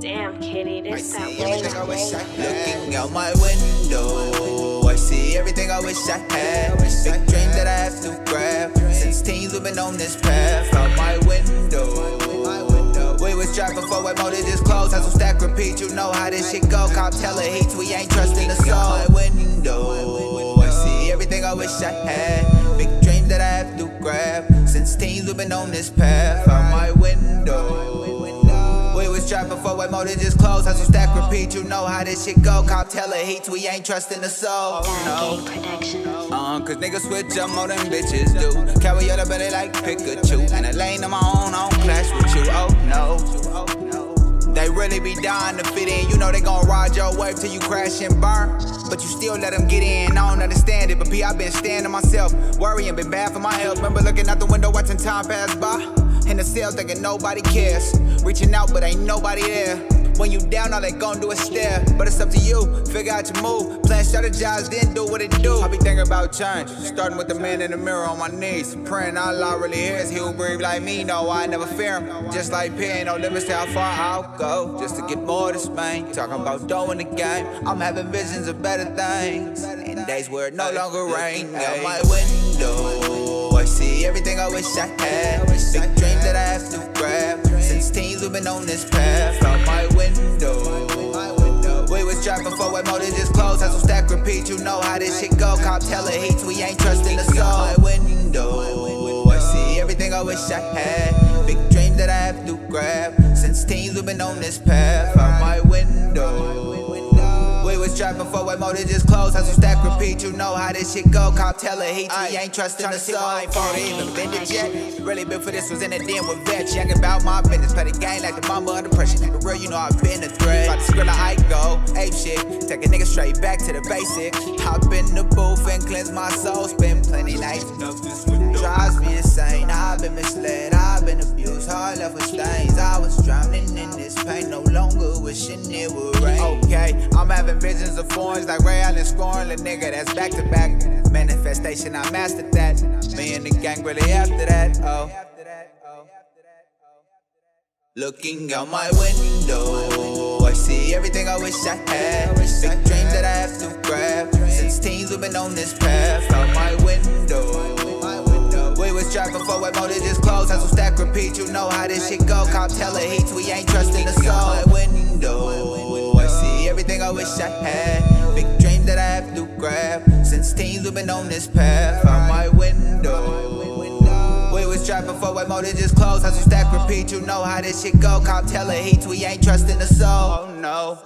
Damn, Kitty, this see everything I wish I way. had. Looking out my window, I see everything I wish I had. Big dream that I have to grab. Since teens, we've been on this path. Out my window. Repeat, you know how this shit go. Cop tell it heats, we ain't trusting the soul. My window, I see everything I wish I had. Big dream that I have to grab. Since teens, we've been on this path. Out my window. We was driving forward, motor just closed. Hustle stack, repeat, you know how this shit go. Cop tell it heats, we ain't trusting the soul. No. Uh, cause niggas switch up more than bitches do. Carry out a belly like Pikachu. And a lane of my own, I don't clash with you. They be dying to fit in. You know they gon' ride your wave till you crash and burn. But you still let them get in. I don't understand it. But P, I been standing myself. Worrying, been bad for my health. Remember looking out the window, watching time pass by. In the cell, thinking nobody cares. Reaching out, but ain't nobody there. When you down, all they gon' do is stare. But it's up to you, figure out your move. Plan, strategize, then do what it do. I be thinking about change. Starting with the man in the mirror on my knees. Praying Allah really hears. he will breathe like me, no, I never fear him. Just like P, ain't no limits to how far I'll go. Just to get more to Spain. Talking about doing the game. I'm having visions of better things. Days where it no longer rain. Out my window, I see everything I wish I had. Big dream that I have to grab. Since teens, we've been on this path. Out my window. We was driving forward, motor just closed. Hustle stack, repeat, you know how this shit go. Cop tell it heats, we ain't trusting the soul. My window. I see everything I wish I had. Big dreams that I have to grab. Since teens, we've been on this path. Out my window. We was driving forward, motor just closed. Hustle stack, repeat, you know how this shit go. Cop tell heats, we ain't trusting the soul. I ain't even been it yet. Really been for this, was in the den with vets. Young about my business, play the game like the mama under pressure. The real, you know I've been a threat. About to skrill I go, ape shit. Take a nigga straight back to the basic. Hop in the booth and cleanse my soul. Spend plenty nights. Drives me insane. I've been misled, I've been abused. Hard left with stains. I was drowning in this pain, no longer wishing it would visions of foreigns like Ray Allen scoring. The nigga that's back to back. Manifestation, I mastered that. Me and the gang really after that. Oh. Looking out my window, I see everything I wish I had. Big dream that I have to grab. Since teens, we've been on this path. Out my window. We was driving forward, motor just closed. Hustle stack, repeat, you know how this shit go. Cop tell it heats, we ain't trusting the soul. We've been on this path. Out my window. We was driving forward, motor just closed. Hustle stack, repeat, you know how this shit go. Cop tell it heats, we ain't trusting the soul. Oh no.